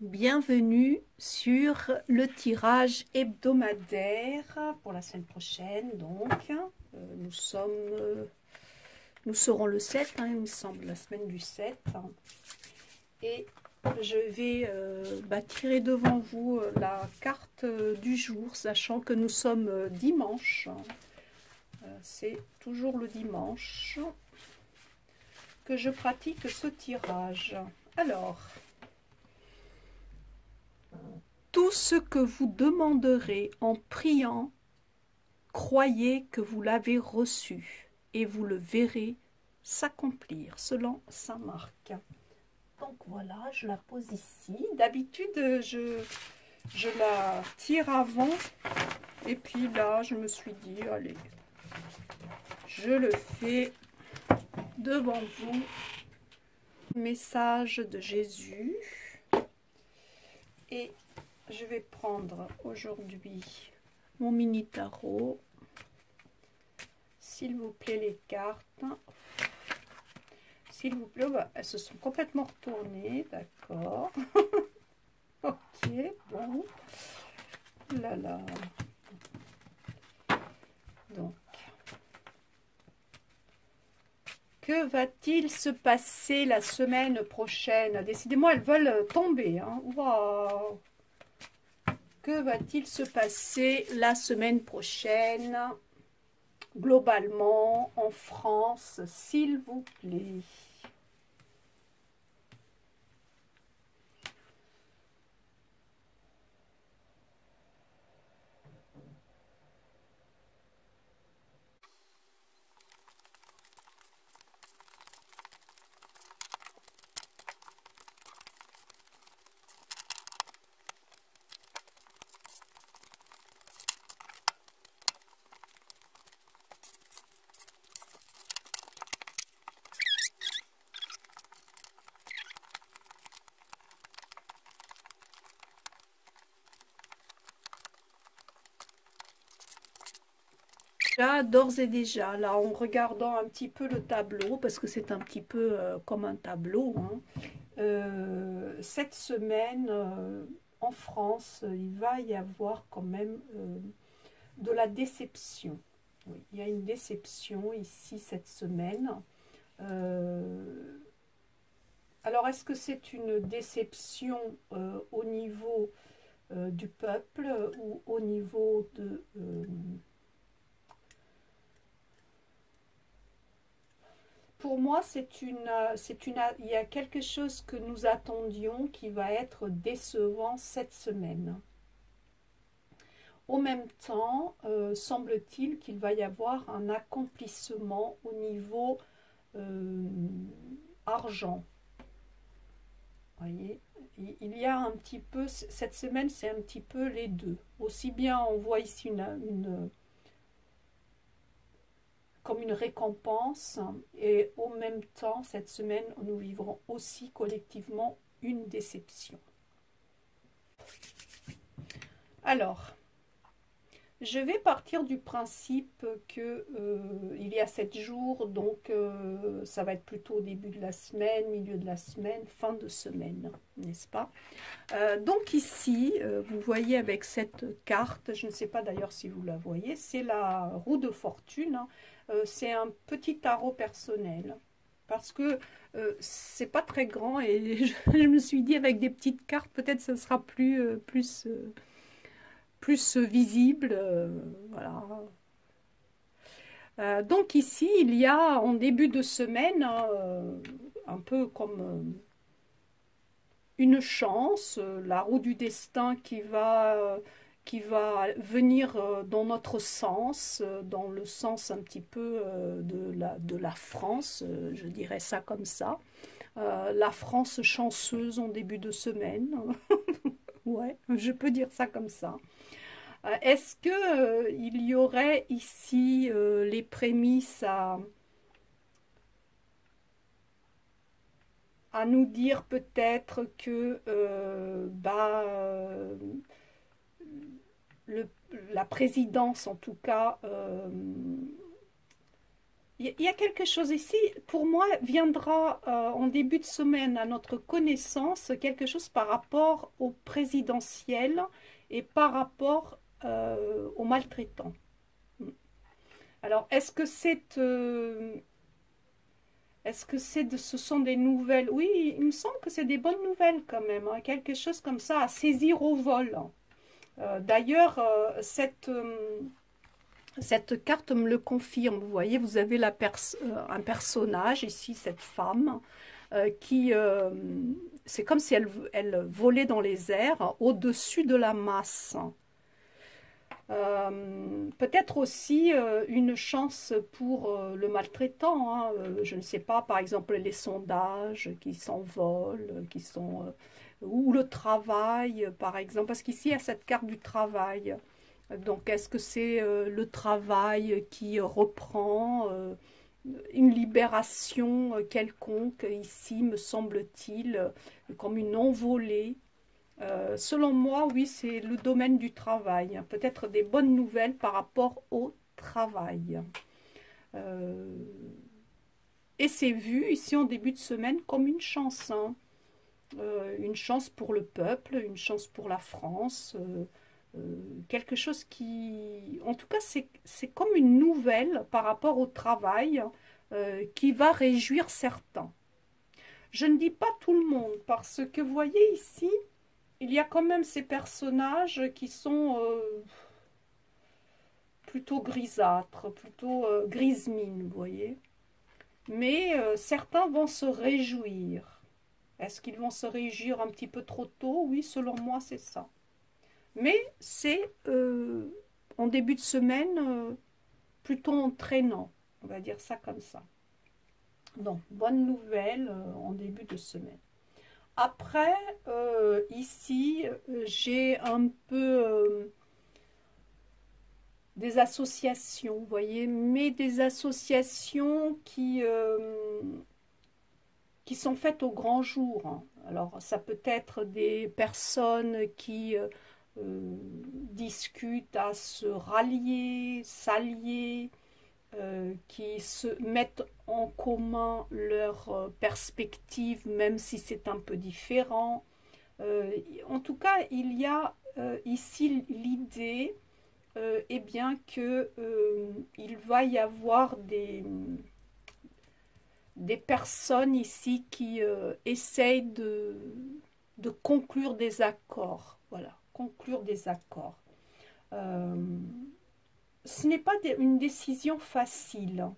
Bienvenue sur le tirage hebdomadaire pour la semaine prochaine. Donc, euh, nous sommes, euh, nous serons le 7, hein, il me semble, la semaine du 7. Et je vais euh, bah, tirer devant vous la carte du jour, sachant que nous sommes dimanche. C'est toujours le dimanche que je pratique ce tirage. Alors, tout ce que vous demanderez en priant, croyez que vous l'avez reçu et vous le verrez s'accomplir selon Saint Marc. Donc voilà, je la pose ici. D'habitude, je, la tire avant. Et puis là, je me suis dit, allez, je le fais devant vous. Message de Jésus. Et je vais prendre aujourd'hui mon mini tarot. S'il vous plaît, les cartes. S'il vous plaît, bah, elles se sont complètement retournées, d'accord. ok, bon. Là, là. Donc, que va-t-il se passer la semaine prochaine? Décidément, elles veulent tomber. Hein. Que va-t-il se passer la semaine prochaine Globalement, en France, s'il vous plaît? D'ores et déjà, là, en regardant un petit peu le tableau, parce que c'est un petit peu euh, comme un tableau, hein, euh, cette semaine, euh, en France, il va y avoir quand même de la déception. il y a une déception ici cette semaine. alors, est-ce que c'est une déception au niveau du peuple ou au niveau de pour moi, c'est une, euh, c'est une, il y a quelque chose que nous attendions qui va être décevant cette semaine. Au même temps, euh, semble-t-il qu'il va y avoir un accomplissement au niveau euh, argent. Voyez, il y a un petit peu, cette semaine, c'est un petit peu les deux. Aussi bien, on voit ici une, une comme une récompense et au même temps, cette semaine, nous vivrons aussi collectivement une déception. Alors, je vais partir du principe que euh, il y a sept jours, donc euh, ça va être plutôt au début de la semaine, milieu de la semaine, fin de semaine, n'est-ce pas? Euh, Donc ici, vous voyez avec cette carte, je ne sais pas d'ailleurs si vous la voyez, c'est la roue de fortune. Hein. Euh, c'est un petit tarot personnel. Parce que euh, c'est pas très grand et je, me suis dit avec des petites cartes peut-être ce sera plus euh, plus plus visible voilà. Donc ici il y a en début de semaine un peu comme une chance la roue du destin qui va qui va venir euh, dans notre sens, euh, dans le sens un petit peu euh, de la, de la France, je dirais ça comme ça. la France chanceuse en début de semaine. ouais, je peux dire ça comme ça. Est-ce que il y aurait ici les prémices à, à nous dire peut-être que bah, la présidence, en tout cas, euh, il y a quelque chose ici, pour moi, viendra euh, en début de semaine à notre connaissance quelque chose par rapport au présidentiel et par rapport euh, aux maltraitants. Alors, est-ce que c'est... Euh, est-ce que c'est ce sont des nouvelles? Oui, il me semble que c'est des bonnes nouvelles quand même. Hein. quelque chose comme ça à saisir au vol. D'ailleurs, cette cette carte me le confirme. Vous voyez, vous avez euh, un personnage ici, cette femme, euh, qui... Euh, c'est comme si elle, elle, volait dans les airs au-dessus de la masse. Peut-être aussi une chance pour le maltraitant. Hein. je ne sais pas, par exemple, les sondages qui s'envolent, qui sont... ou le travail, par exemple. Parce qu'ici, il y a cette carte du travail. Donc, est-ce que c'est euh, le travail qui reprend euh, une libération euh, quelconque ici, me semble-t-il, comme une envolée? Selon moi, oui, c'est le domaine du travail. Peut-être des bonnes nouvelles par rapport au travail. et c'est vu ici en début de semaine comme une chance. Hein. Une chance pour le peuple, une chance pour la France. Euh, quelque chose qui, en tout cas, c'est comme une nouvelle par rapport au travail euh, qui va réjouir certains. Je ne dis pas tout le monde, parce que vous voyez ici, il y a quand même ces personnages qui sont euh, plutôt grisâtres, plutôt mine, vous voyez. Mais certains vont se réjouir. Est-ce qu'ils vont se réjouir un petit peu trop tôt? Oui, selon moi, c'est ça. Mais c'est euh, en début de semaine euh, plutôt entraînant, on va dire ça comme ça. Donc, bonne nouvelle euh, en début de semaine. Après, ici, j'ai un peu des associations, vous voyez, mais des associations qui, qui sont faites au grand jour. Hein. Alors, ça peut être des personnes qui euh, discutent à se rallier, s'allier, euh, qui se mettent en commun leurs euh, perspectives, même si c'est un peu différent. en tout cas, il y a ici l'idée eh bien que il va y avoir des, des personnes ici qui essayent de, conclure des accords. Voilà conclure des accords. Euh, ce n'est pas une décision facile.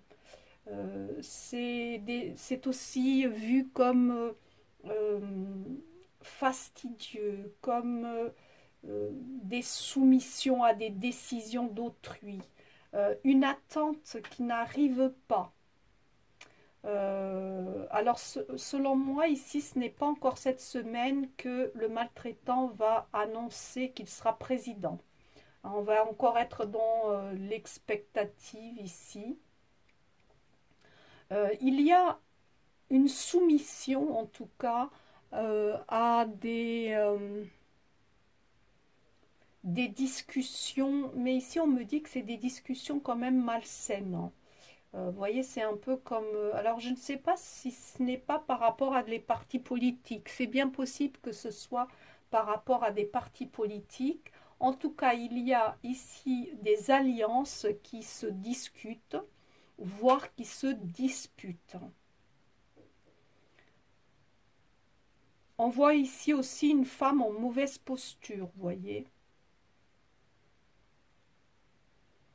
Euh, c'est aussi vu comme euh, fastidieux, comme des soumissions à des décisions d'autrui, une attente qui n'arrive pas. Euh, alors, selon moi, ici, ce n'est pas encore cette semaine que le maltraitant va annoncer qu'il sera président. On va encore être dans euh, l'expectative ici. Euh, il y a une soumission, en tout cas, à des, des discussions, mais ici on me dit que c'est des discussions quand même malsaines. Hein. Euh, vous voyez, c'est un peu comme... Euh, alors, je ne sais pas si ce n'est pas par rapport à des partis politiques. C'est bien possible que ce soit par rapport à des partis politiques. En tout cas, il y a ici des alliances qui se discutent, voire qui se disputent. On voit ici aussi une femme en mauvaise posture, vous voyez.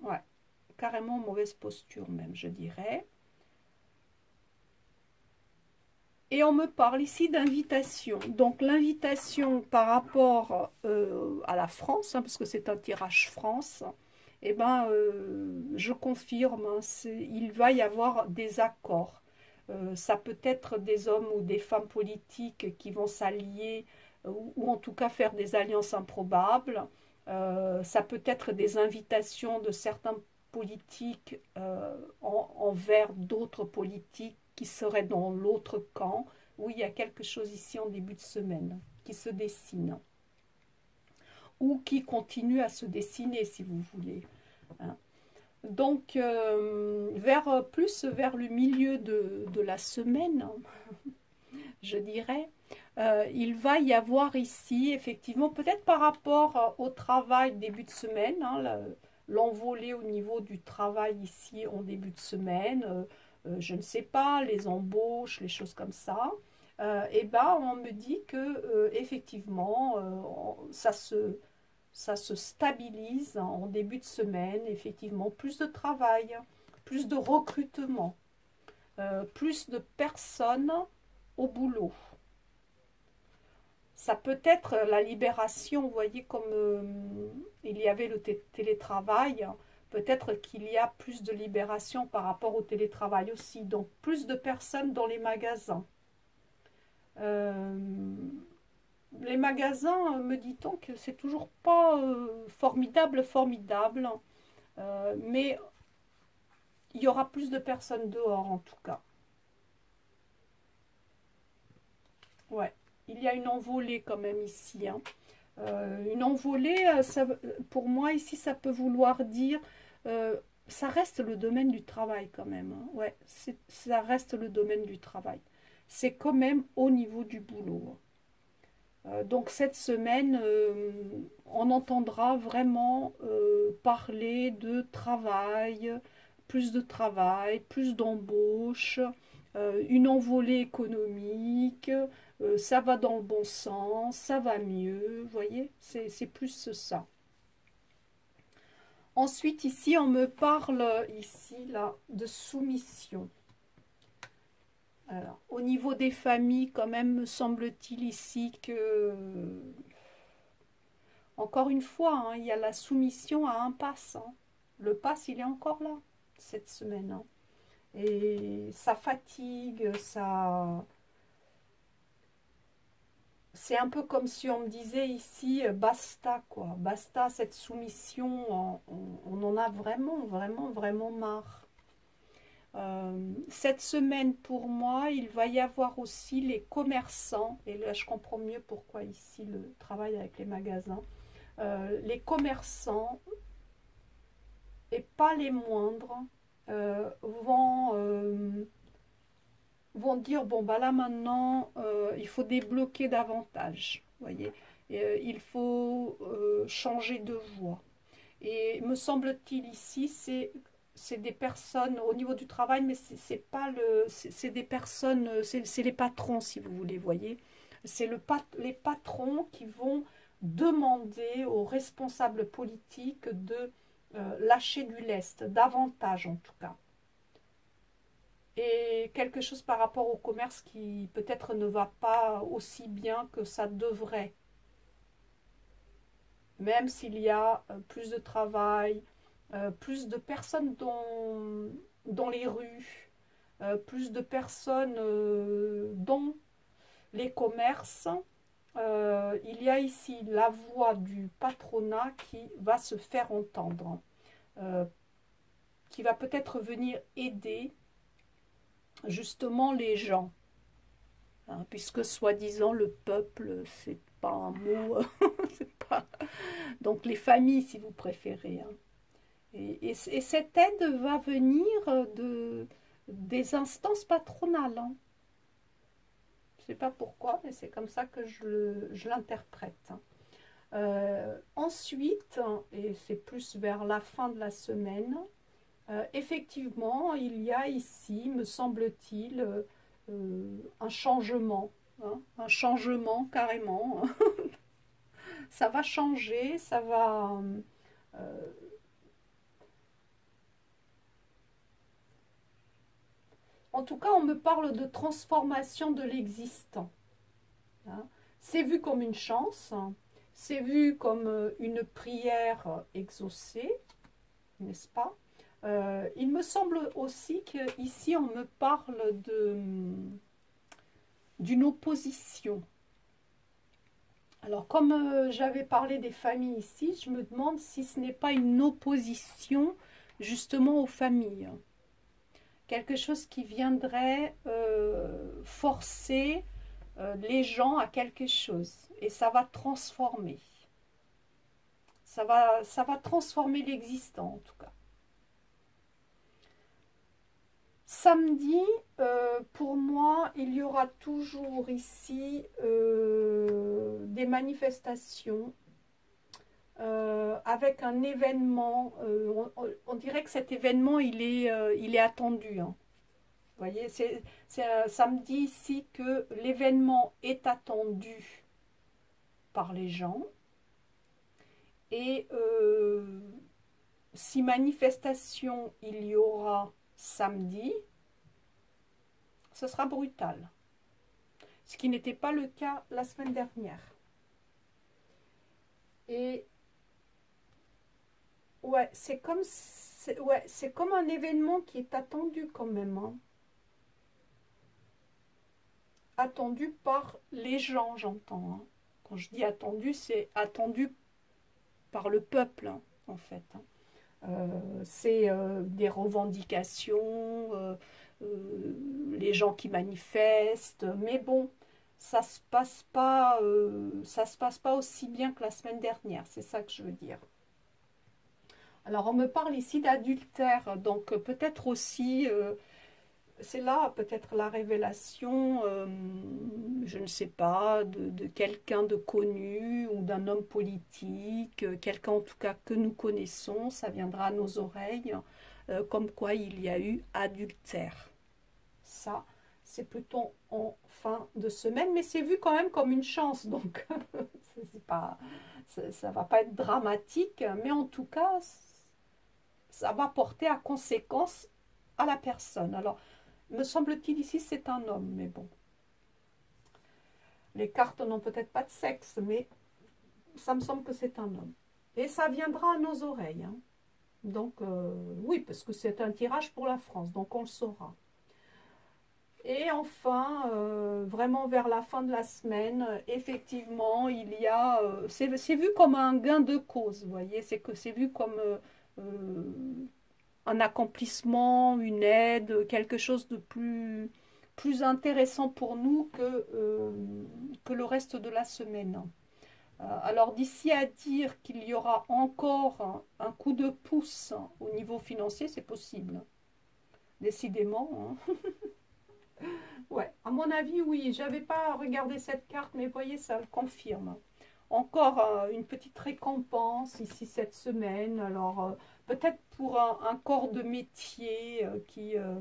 Ouais carrément mauvaise posture même, je dirais. Et on me parle ici d'invitation. Donc l'invitation par rapport euh, à la France, hein, parce que c'est un tirage France, eh ben, euh, je confirme, hein, il va y avoir des accords. Euh, ça peut être des hommes ou des femmes politiques qui vont s'allier ou, ou, en tout cas faire des alliances improbables. ça peut être des invitations de certains politique euh, envers d'autres politiques qui seraient dans l'autre camp. Oui, il y a quelque chose ici en début de semaine qui se dessine. Ou qui continue à se dessiner, si vous voulez. Hein. Donc, euh, vers, plus vers le milieu de, la semaine, je dirais, euh, il va y avoir ici, effectivement, peut-être par rapport au travail début de semaine, hein, l'envolée au niveau du travail ici en début de semaine, euh, je ne sais pas, les embauches, les choses comme ça, et eh ben on me dit que effectivement ça se stabilise en début de semaine, effectivement, plus de travail, plus de recrutement, euh, plus de personnes au boulot. Ça peut être la libération, vous voyez, comme euh, il y avait le télétravail, peut-être qu'il y a plus de libération par rapport au télétravail aussi, donc plus de personnes dans les magasins. Euh, les magasins, me dit-on que c'est toujours pas euh, formidable, formidable, euh, mais il y aura plus de personnes dehors en tout cas. Ouais, il y a une envolée quand même ici. Hein. Euh, une envolée, pour moi ici, ça peut vouloir dire, ça reste le domaine du travail quand même. Hein. Ouais, ça reste le domaine du travail. C'est quand même au niveau du boulot. Hein. Euh, donc cette semaine, euh, on entendra vraiment euh, parler de travail, plus de travail, plus d'embauche, une envolée économique, ça va dans le bon sens, ça va mieux, vous voyez, c'est plus ça. Ensuite, ici, on me parle ici là de soumission. Alors, au niveau des familles, quand même, me semble-t-il ici que, encore une fois, hein, il y a la soumission à un pass. Hein. Le pass, il est encore là, cette semaine. Hein. Et ça fatigue, ça... C'est un peu comme si on me disait ici, basta, quoi. Basta, cette soumission, on en a vraiment, vraiment, vraiment marre. Euh, cette semaine, pour moi, il va y avoir aussi les commerçants, et là je comprends mieux pourquoi ici le travail avec les magasins, euh, les commerçants, et pas les moindres, euh, vont, vont dire, bon, bah là maintenant, il faut débloquer davantage, voyez, il faut changer de voie. Et me semble-t-il ici, c'est c'est des personnes au niveau du travail, mais c'est pas le, c'est des personnes, c'est les patrons si vous voulez, voyez. C'est le les patrons qui vont demander aux responsables politiques de euh, lâcher du lest, davantage en tout cas. Et quelque chose par rapport au commerce qui peut-être ne va pas aussi bien que ça devrait. Même s'il y a euh, plus de travail, euh, plus de personnes dans, les rues, euh, plus de personnes dans les commerces. il y a ici la voix du patronat qui va se faire entendre, qui va peut-être venir aider justement les gens. Hein, puisque soi-disant le peuple, c'est pas un mot, pas... donc les familles si vous préférez. Hein. Et, cette aide va venir de, des instances patronales. Hein. Je ne sais pas pourquoi, mais c'est comme ça que je l'interprète. Euh, ensuite, et c'est plus vers la fin de la semaine, euh, effectivement, il y a ici, me semble-t-il, euh, un changement. Hein. un changement carrément. ça va changer, ça va... En tout cas, on me parle de transformation de l'existant. Hein. c'est vu comme une chance, c'est vu comme euh, une prière exaucée, n'est-ce pas? Euh, Il me semble aussi qu'ici, on me parle d'une opposition. Alors, comme euh, j'avais parlé des familles ici, je me demande si ce n'est pas une opposition justement aux familles quelque chose qui viendrait euh, forcer les gens à quelque chose. Et ça va transformer. Ça va, ça va transformer l'existant en tout cas. Samedi, euh, pour moi, il y aura toujours ici euh, des manifestations euh, avec un événement. On, dirait que cet événement, il est, attendu. Hein. Vous voyez, c'est samedi ici que l'événement est attendu par les gens. Et si manifestation il y aura samedi, ce sera brutal. Ce qui n'était pas le cas la semaine dernière. Et ouais, c'est comme, c'est comme un événement qui est attendu quand même. Hein. Attendu par les gens, j'entends. Hein. Quand je dis attendu, c'est attendu par le peuple, hein, en fait. Euh, c'est euh, des revendications, euh, les gens qui manifestent, mais bon, ça se passe pas, ça se passe pas aussi bien que la semaine dernière, c'est ça que je veux dire. Alors on me parle ici d'adultère, donc peut-être aussi c'est là peut-être la révélation, euh, je ne sais pas, de, quelqu'un de connu ou d'un homme politique, euh, quelqu'un en tout cas que nous connaissons, ça viendra à nos oreilles, euh, comme quoi il y a eu adultère. Ça, c'est plutôt en fin de semaine, mais c'est vu quand même comme une chance, donc pas, ça ne va pas être dramatique, mais en tout cas, ça va porter à conséquence à la personne. Alors, me semble-t-il ici, c'est un homme, mais bon. Les cartes n'ont peut-être pas de sexe, mais ça me semble que c'est un homme. Et ça viendra à nos oreilles. Hein. Donc, euh, oui, parce que c'est un tirage pour la France, donc on le saura. Et enfin, euh, vraiment vers la fin de la semaine, effectivement, il y a... Euh, c'est vu comme un gain de cause, vous voyez, c'est que c'est vu comme un accomplissement, une aide, quelque chose de plus, plus intéressant pour nous que, euh, que le reste de la semaine. Euh, alors d'ici à dire qu'il y aura encore un, coup de pouce au niveau financier, c'est possible. Décidément. Hein. ouais, à mon avis, oui. J'avais pas regardé cette carte, mais voyez, ça confirme. Encore euh, une petite récompense ici cette semaine. Alors, peut-être pour un, corps de métier euh, qui, euh,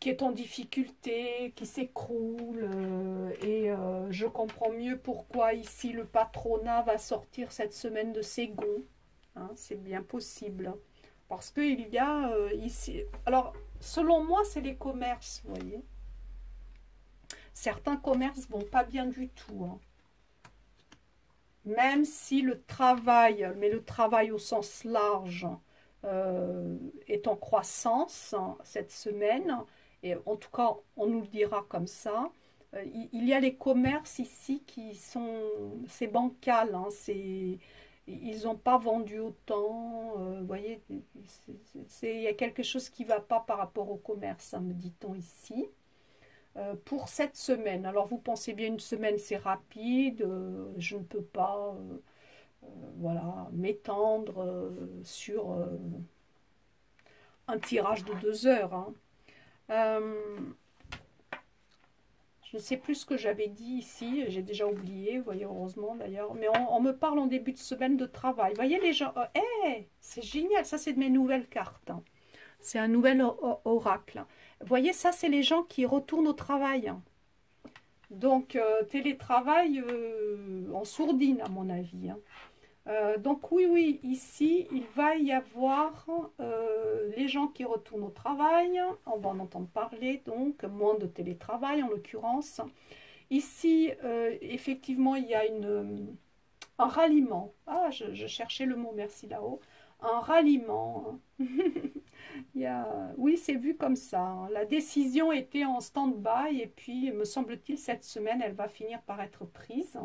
qui est en difficulté, qui s'écroule. Euh, et je comprends mieux pourquoi ici le patronat va sortir cette semaine de ses gonds. Hein, c'est bien possible. Parce qu'il y a ici... Alors, selon moi, c'est les commerces, vous voyez. Certains commerces vont pas bien du tout. Hein même si le travail, mais le travail au sens large, euh, est en croissance hein, cette semaine, et en tout cas on nous le dira comme ça, euh, il, y a les commerces ici qui sont, c'est bancal, hein, c'est, ils n'ont pas vendu autant, euh, vous voyez, il y a quelque chose qui ne va pas par rapport au commerce, hein, me dit-on ici. Euh, pour cette semaine. Alors vous pensez bien une semaine c'est rapide, euh, je ne peux pas euh, voilà, m'étendre sur un tirage de deux heures. Hein. je ne sais plus ce que j'avais dit ici, j'ai déjà oublié, vous voyez, heureusement d'ailleurs. Mais on, me parle en début de semaine de travail. Vous voyez les gens, oh, c'est génial, ça c'est de mes nouvelles cartes. Hein. C'est un nouvel oracle. Voyez, ça, c'est les gens qui retournent au travail. Donc, euh, télétravail euh, en sourdine, à mon avis. Hein. Euh, donc, oui, oui, ici, il va y avoir les gens qui retournent au travail. On va en entendre parler, donc, moins de télétravail, en l'occurrence. Ici, effectivement, il y a un ralliement. Ah, je, je cherchais le mot, merci là-haut. Un ralliement. Oui, c'est vu comme ça. Hein. La décision était en stand-by et puis, me semble-t-il, cette semaine, elle va finir par être prise.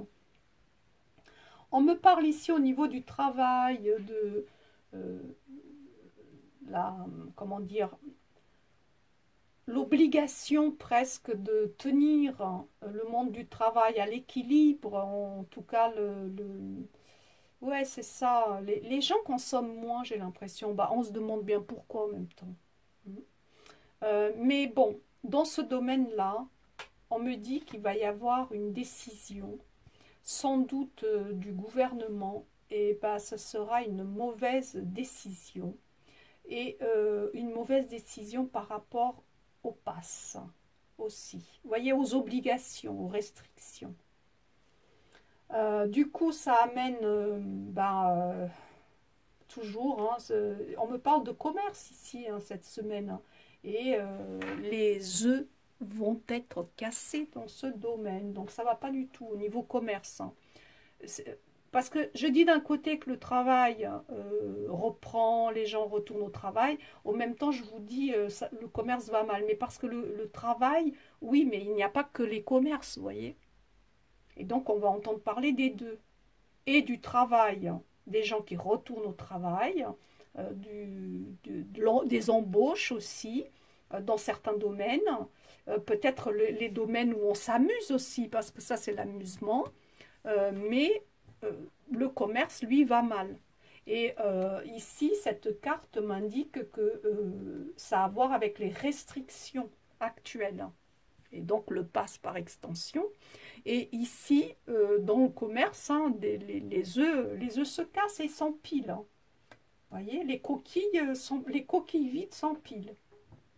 On me parle ici au niveau du travail, de euh, la, comment dire, l'obligation presque de tenir le monde du travail à l'équilibre, en tout cas le Ouais, c'est ça. Les, gens consomment moins, j'ai l'impression. Bah, on se demande bien pourquoi en même temps. Hmm. Euh, mais bon, dans ce domaine-là, on me dit qu'il va y avoir une décision, sans doute euh, du gouvernement, et bah, ce sera une mauvaise décision. Et euh, une mauvaise décision par rapport au pass aussi. Vous voyez, aux obligations, aux restrictions. Du coup, ça amène bah, toujours, hein, on me parle de commerce ici hein, cette semaine. Hein. et euh, les œufs vont être cassés dans ce domaine. Donc ça va pas du tout au niveau commerce. Parce que je dis d'un côté que le travail euh, reprend, les gens retournent au travail. Au même temps, je vous dis euh, le commerce va mal. Mais parce que le, le travail, oui, mais il n'y a pas que les commerces, vous voyez. Et donc on va entendre parler des deux. Et du travail des gens qui retournent au travail, euh, des embauches aussi euh, dans certains domaines, euh, peut-être les domaines où on s'amuse aussi, parce que ça c'est l'amusement, mais le commerce, lui, va mal. Et ici, cette carte m'indique que ça a à voir avec les restrictions actuelles, et donc le passe par extension. Et ici, euh, dans le commerce, hein, les, œufs, se cassent et s'empilent. Hein. Voyez, les coquilles, euh, sont, les coquilles vides s'empilent,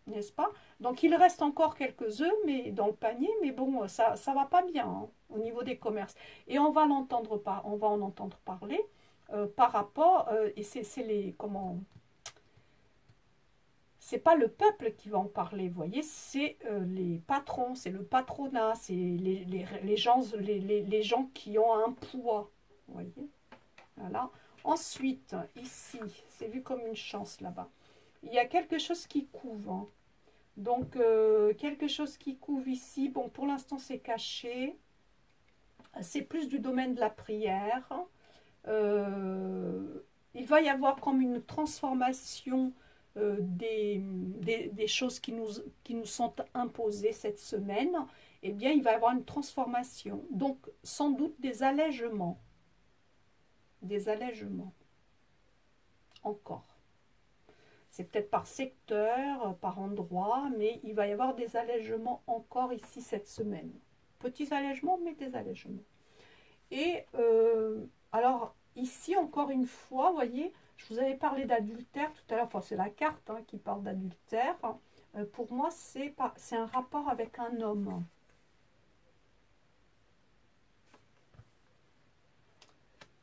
n'est-ce pas? Donc il reste encore quelques œufs mais, dans le panier, mais bon, ça ne va pas bien hein, au niveau des commerces. Et on va, l'entendre on va en entendre parler euh, par rapport, et c'est les, comment, c'est pas le peuple qui va en parler, vous voyez, c'est euh, les patrons, c'est le patronat, c'est les, gens, les, gens qui ont un poids, vous voyez. Voilà. Ensuite, ici, c'est vu comme une chance là-bas. Il y a quelque chose qui couvre. Hein. Donc, euh, quelque chose qui couvre ici. Bon, pour l'instant, c'est caché. C'est plus du domaine de la prière. Euh, il va y avoir comme une transformation euh, des, choses qui nous, qui nous sont imposées cette semaine, eh bien, il va y avoir une transformation. Donc, sans doute des allègements. Des allègements. Encore. C'est peut-être par secteur, par endroit, mais il va y avoir des allègements encore ici cette semaine. Petits allègements, mais des allègements. Et euh, alors, ici, encore une fois, vous voyez, je vous avais parlé d'adultère tout à l'heure, enfin c'est la carte hein, qui parle d'adultère. Euh, pour moi, c'est un rapport avec un homme.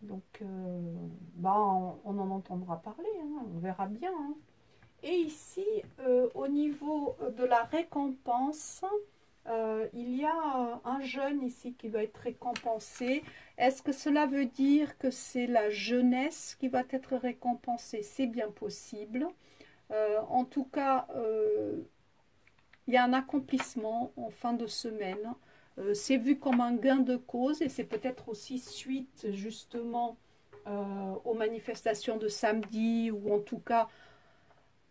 Donc, euh, bah, on, en entendra parler, hein, on verra bien. Hein. Et ici, euh, au niveau de la récompense, euh, il y a un jeune ici qui va être récompensé. Est-ce que cela veut dire que c'est la jeunesse qui va être récompensée? C'est bien possible. Euh, en tout cas, euh, il y a un accomplissement en fin de semaine. c'est vu comme un gain de cause et c'est peut-être aussi suite justement aux manifestations de samedi ou en tout cas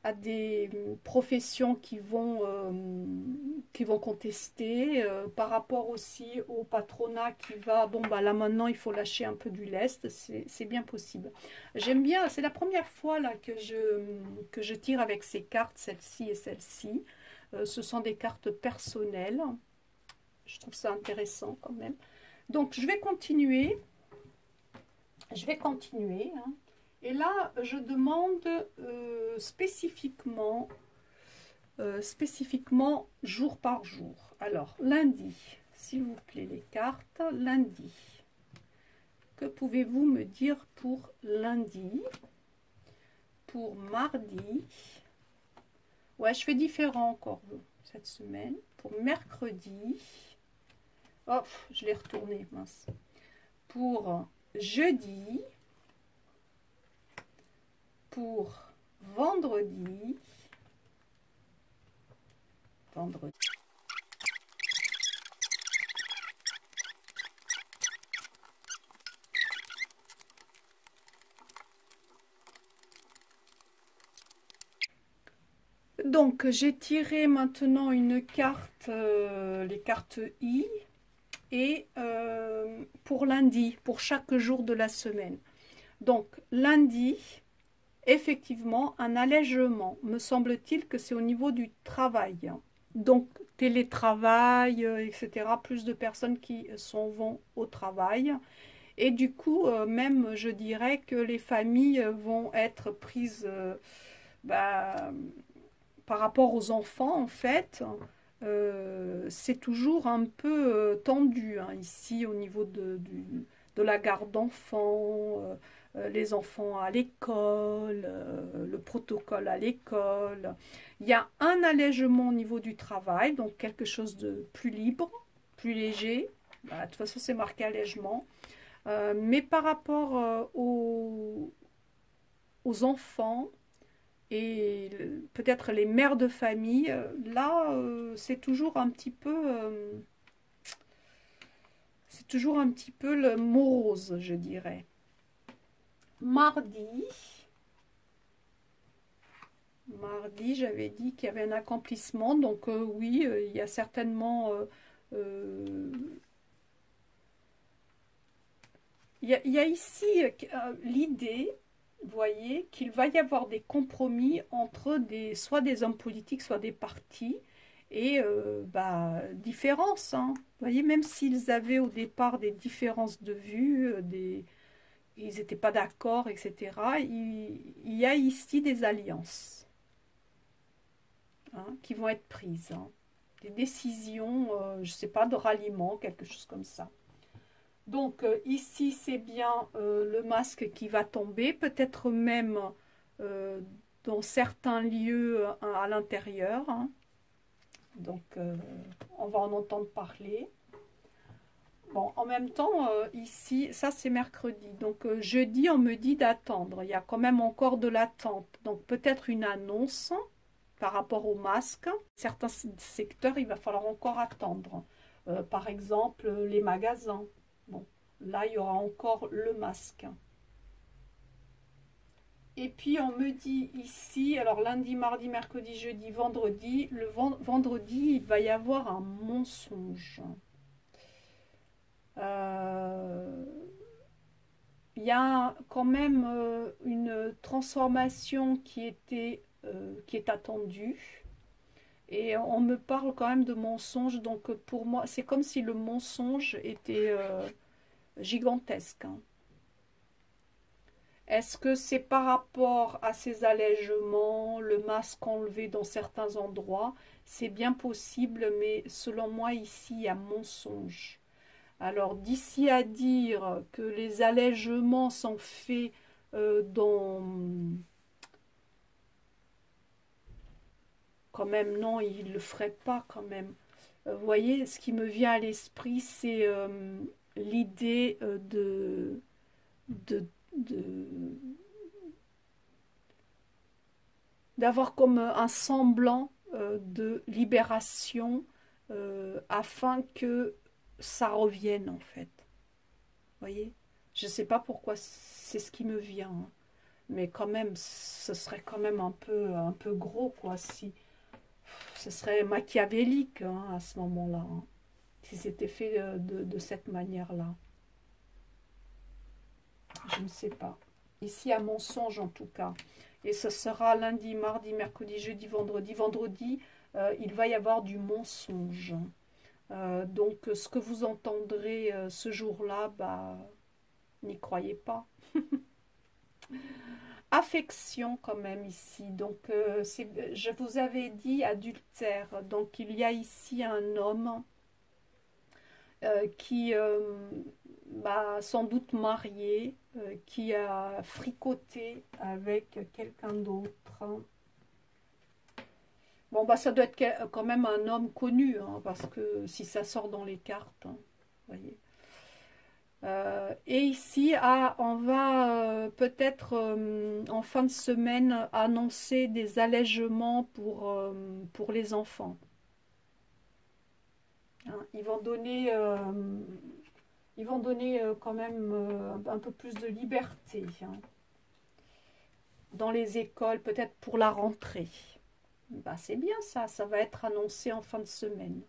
à des professions qui vont, euh, qui vont contester, euh, par rapport aussi au patronat qui va, bon bah là maintenant il faut lâcher un peu du lest, c'est bien possible. J'aime bien, c'est la première fois là que je, que je tire avec ces cartes, celle-ci et celle-ci. Euh, ce sont des cartes personnelles, je trouve ça intéressant quand même. Donc je vais continuer, je vais continuer, hein. Et là, je demande euh, spécifiquement, euh, spécifiquement jour par jour. Alors, lundi, s'il vous plaît, les cartes, lundi. Que pouvez-vous me dire pour lundi? Pour mardi? Ouais, je fais différent encore cette semaine. Pour mercredi. Oh, je l'ai retourné, mince. Pour jeudi pour vendredi. Vendredi. Donc j'ai tiré maintenant une carte, euh, les cartes I, et euh, pour lundi, pour chaque jour de la semaine. Donc lundi, effectivement un allègement. Me semble-t-il que c'est au niveau du travail. Donc, télétravail, euh, etc. Plus de personnes qui sont, vont au travail. Et du coup, euh, même, je dirais que les familles vont être prises bah, par rapport aux enfants, en fait. c'est toujours un peu tendu hein, ici au niveau de, la garde d'enfants euh, les enfants à l'école, euh, le protocole à l'école. Il y a un allègement au niveau du travail, donc quelque chose de plus libre, plus léger. De toute façon, c'est marqué allègement. Euh, mais par rapport aux, aux, enfants et peut-être les mères de famille, là, c'est toujours un petit peu... c'est toujours un petit peu le morose, je dirais mardi, mardi, j'avais dit qu'il y avait un accomplissement. Donc euh, oui, euh, il y a certainement... Euh, il, y a, ici l'idée, vous voyez, qu'il va y avoir des compromis entre des, soit des hommes politiques, soit des partis, et bah, différences. Hein. Vous voyez, même s'ils avaient au départ des différences de vue, des, ils n'étaient pas d'accord, etc. Il, y a ici des alliances hein, qui vont être prises. Hein. Des décisions, euh, je ne sais pas, de ralliement, quelque chose comme ça. Donc euh, ici, c'est bien euh, le masque qui va tomber, peut-être même dans certains lieux à l'intérieur. Hein. Donc on va en entendre parler. Bon, en même temps, euh, ici, ça c'est mercredi. Donc euh, jeudi, on me dit d'attendre. Il y a quand même encore de l'attente. Donc peut-être une annonce par rapport au masque. Certains secteurs, il va falloir encore attendre. Euh, par exemple, les magasins. Bon, là, il y aura encore le masque. Et puis on me dit ici, alors lundi, mardi, mercredi, jeudi, vendredi, le vendredi, il va y avoir un mensonge. Euh, il y a quand même euh, une transformation qui, était, euh, qui est attendue. Et on me parle quand même de mensonge. Donc pour moi, c'est comme si le mensonge était gigantesque. Hein. Est-ce que c'est par rapport à ces allègements, le masque enlevé dans certains endroits? C'est bien possible, mais selon moi, ici, il y a mensonge. Alors d'ici à dire que les allègements sont faits euh, dans... Quand même, non, il ne le ferait pas quand même. Euh, vous voyez, ce qui me vient à l'esprit, c'est euh, l'idée de, de, d'avoir comme un semblant de libération afin que ça revienne en fait. voyez? Je ne sais pas pourquoi c'est ce qui me vient. Hein. Mais quand même, ce serait quand même un peu, un peu gros, quoi, si... Ce serait machiavélique hein, à ce moment-là, hein, si c'était fait euh, de, cette manière-là. Je ne sais pas. Ici, à mensonge en tout cas. Et ce sera lundi, mardi, mercredi, jeudi, vendredi. Vendredi, euh, il va y avoir du mensonge. Euh, donc, ce que vous entendrez euh, ce jour-là, bah, n'y croyez pas. Affection quand même ici. Donc, euh, je vous avais dit adultère. Donc, il y a ici un homme qui bah, sans doute marié, qui a fricoté avec quelqu'un d'autre. Bon, bah, ça doit être quand même un homme connu, hein, parce que si ça sort dans les cartes, hein, voyez. Euh, et ici, ah, on va euh, peut-être euh, en fin de semaine annoncer des allègements pour, pour les enfants. Hein, ils donner, ils vont donner quand même un peu plus de liberté dans les écoles, peut-être pour la rentrée. Bah, c'est bien ça, ça va être annoncé en fin de semaine.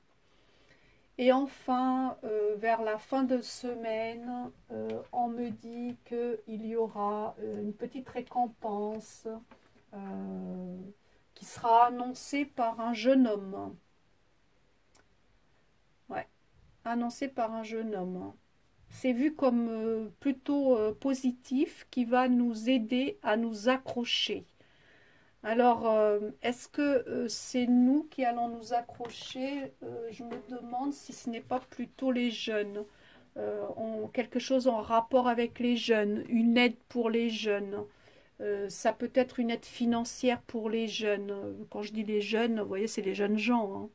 Et enfin, euh, vers la fin de semaine, euh, on me dit qu'il y aura euh, une petite récompense qui sera annoncée par un jeune homme. Ouais, annoncée par un jeune homme. C'est vu comme plutôt positif qui va nous aider à nous accrocher. Alors, euh, est-ce que euh, c'est nous qui allons nous accrocher euh, Je me demande si ce n'est pas plutôt les jeunes. quelque chose en rapport avec les jeunes, une aide pour les jeunes. ça peut être une aide financière pour les jeunes. Quand je dis les jeunes, vous voyez, c'est les jeunes gens.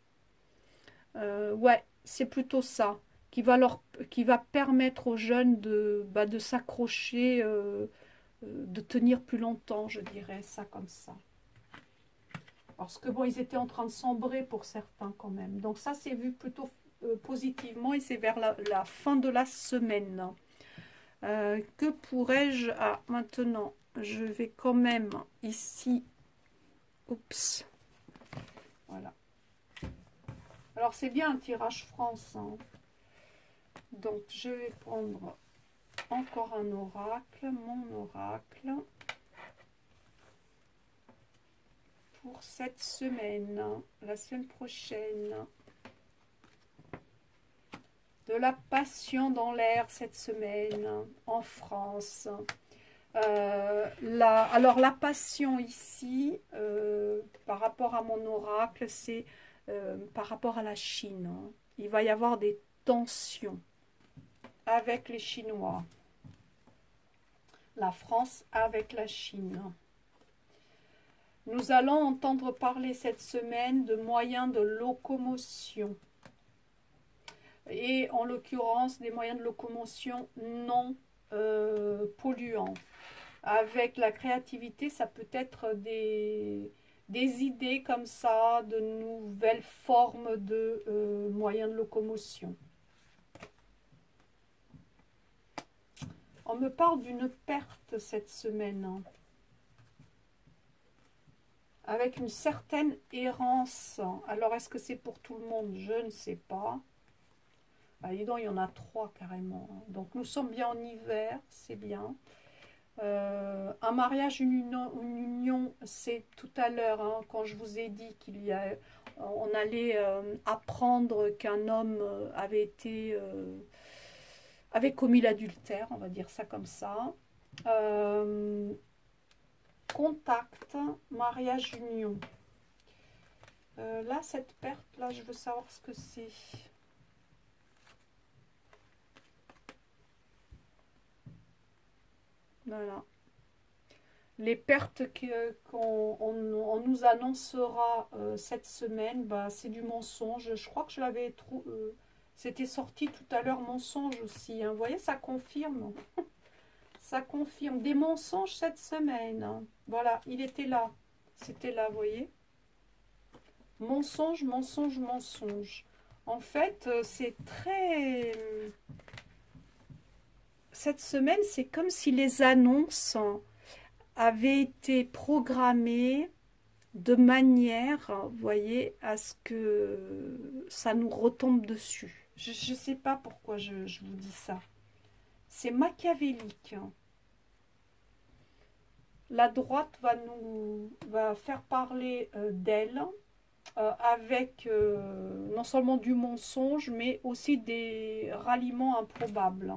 Hein. ouais, c'est plutôt ça qui va, permettre aux jeunes de, bah, de s'accrocher, de tenir plus longtemps, je dirais ça comme ça. Parce que bon, ils étaient en train de sombrer pour certains quand même. Donc ça, c'est vu plutôt euh, positivement et c'est vers la, fin de la semaine. Euh, que pourrais-je... Ah, maintenant, je vais quand même ici... Oups. Voilà. Alors, c'est bien un tirage France. Hein. Donc, je vais prendre encore un oracle, mon oracle. Pour cette semaine, la semaine prochaine. De la passion dans l'air cette semaine en France. Euh, alors la passion ici, euh, par rapport à mon oracle, c'est euh, par rapport à la Chine. Il va y avoir des tensions avec les Chinois. La France avec la Chine. Nous allons entendre parler cette semaine de moyens de locomotion. Et en l'occurrence, des moyens de locomotion non euh, polluants. Avec la créativité, ça peut être des, idées comme ça, de nouvelles formes de euh, moyens de locomotion. On me parle d'une perte cette semaine avec une certaine errance. Alors, est-ce que c'est pour tout le monde? Je ne sais pas. Ah, il y en a trois carrément. Donc, nous sommes bien en hiver, c'est bien. Euh, un mariage, une union, c'est tout à l'heure, hein, quand je vous ai dit qu'il y a, on allait euh, apprendre qu'un homme avait été, euh, avait commis l'adultère, on va dire ça comme ça contact, mariage, union. Euh, là, cette perte, là, je veux savoir ce que c'est. Voilà. Les pertes qu'on nous annoncera euh, cette semaine, bah, c'est du mensonge. Je crois que je l'avais trop... Euh, c'était sorti tout à l'heure mensonge aussi. Hein. Vous voyez, ça confirme. ça confirme des mensonges cette semaine. Voilà, il était là. C'était là, vous voyez. Mensonge, mensonge, mensonge. En fait, euh, c'est très... Cette semaine, c'est comme si les annonces avaient été programmées de manière, vous voyez, à ce que ça nous retombe dessus. Je ne sais pas pourquoi je vous dis ça. C'est machiavélique. La droite va nous va faire parler euh, d'elle euh, avec euh, non seulement du mensonge, mais aussi des ralliements improbables.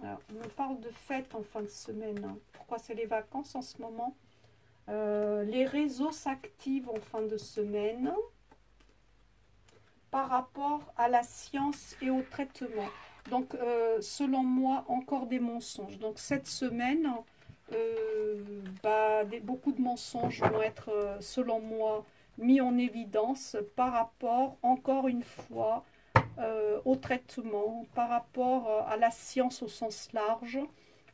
on me parle de fête en fin de semaine. Pourquoi c'est les vacances en ce moment? Les réseaux s'activent en fin de semaine par rapport à la science et au traitement. Donc, euh, selon moi, encore des mensonges. Donc, cette semaine, euh, bah, beaucoup de mensonges vont être, euh, selon moi, mis en évidence par rapport, encore une fois, au traitement, par rapport à la science au sens large.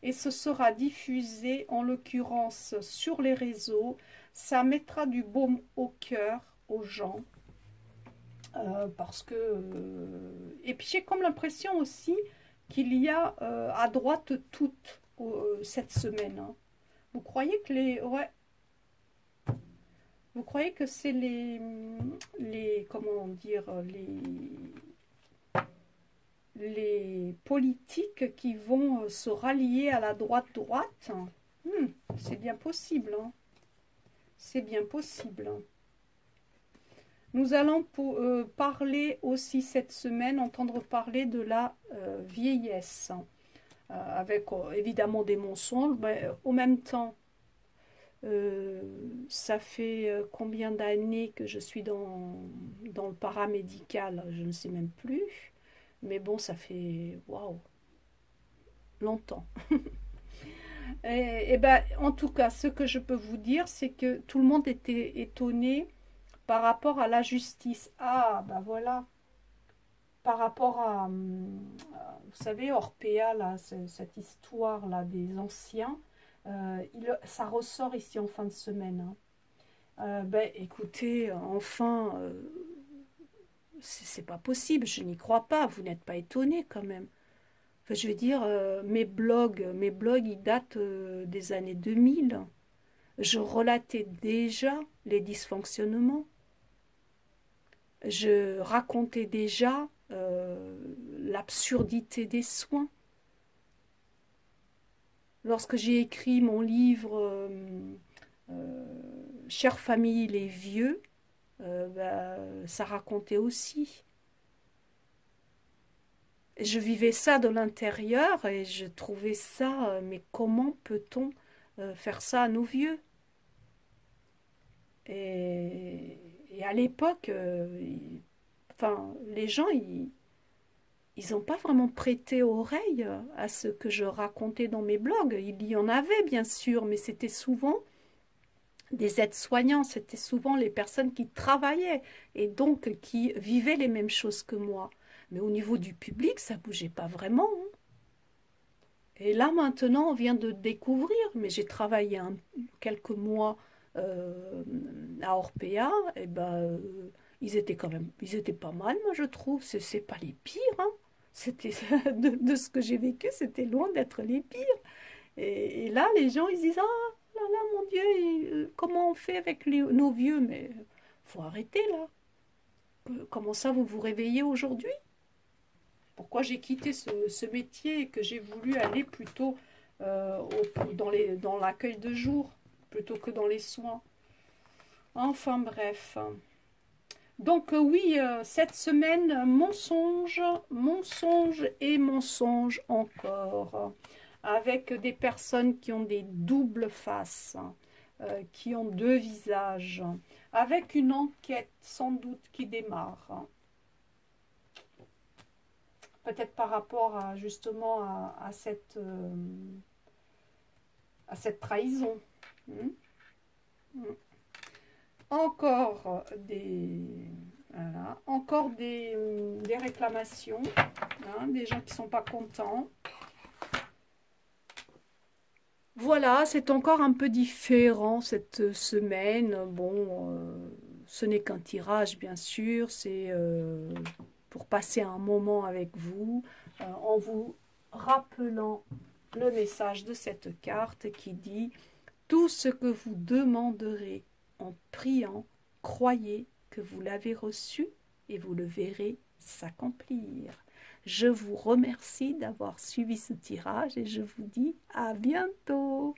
Et ce sera diffusé, en l'occurrence, sur les réseaux. Ça mettra du baume au cœur aux gens. Euh, parce que... Euh, et puis j'ai comme l'impression aussi qu'il y a euh, à droite toute cette semaine. Hein. Vous croyez que les... Ouais. Vous croyez que c'est les, les, comment dire, les, les politiques qui vont se rallier à la droite droite hmm, C'est bien possible. Hein. C'est bien possible. Nous allons euh, parler aussi cette semaine, entendre parler de la euh, vieillesse, euh, avec évidemment des mensonges, mais au même temps, ça fait combien d'années que je suis dans, dans le paramédical Je ne sais même plus. Mais bon, ça fait waouh, longtemps. et, ben, en tout cas, ce que je peux vous dire, c'est que tout le monde était étonné par rapport à la justice. Ah, ben voilà. Par rapport à, vous savez, Orpea, cette histoire-là des anciens, euh, ça ressort ici en fin de semaine. Hein. Euh, ben, écoutez, enfin, euh, c'est pas possible, je n'y crois pas. Vous n'êtes pas étonné quand même. Enfin, je veux dire, mes blogs, mes blogs, ils datent des années 2000. Je relatais déjà les dysfonctionnements. Je racontais déjà l'absurdité des soins. Lorsque j'ai écrit mon livre euh, euh, Chère famille, les vieux, euh, bah, ça racontait aussi. Je vivais ça de l'intérieur et je trouvais ça, mais comment peut-on faire ça à nos vieux? Et, et, à l'époque, enfin, les gens, ils, ils n'ont pas vraiment prêté oreille à ce que je racontais dans mes blogs. Il y en avait bien sûr, mais c'était souvent des aides-soignants, c'était souvent les personnes qui travaillaient et donc qui vivaient les mêmes choses que moi. Mais au niveau du public, ça bougeait pas vraiment. Hein. Et là maintenant, on vient de découvrir, mais j'ai travaillé quelques mois euh, à Orpea, et ben euh, ils étaient quand même, ils étaient pas mal, moi je trouve. C'est pas les pires. Hein. C'était de, ce que j'ai vécu, c'était loin d'être les pires. Et, là, les gens, ils disent Ah là là, mon Dieu, euh, comment on fait avec nos vieux? Mais faut arrêter là. Comment ça, vous vous réveillez aujourd'hui? Pourquoi j'ai quitté ce, métier et que j'ai voulu aller plutôt dans l'accueil de jour? Plutôt que dans les soins Enfin bref. Donc euh, oui, euh, cette semaine, mensonge, mensonge et mensonge encore, avec des personnes qui ont des doubles faces, euh, qui ont deux visages, avec une enquête sans doute qui démarre. Peut-être par rapport à, justement à, cette, à cette trahison. Hmm? Hmm encore des, encore des, réclamations, hein, des gens qui ne sont pas contents. Voilà, c'est encore un peu différent cette semaine. Bon, euh, ce n'est qu'un tirage, bien sûr. C'est euh, pour passer un moment avec vous, euh, en vous rappelant le message de cette carte qui dit « Tout ce que vous demanderez en priant, croyez que vous l'avez reçu et vous le verrez s'accomplir. Je vous remercie d'avoir suivi ce tirage et je vous dis à bientôt.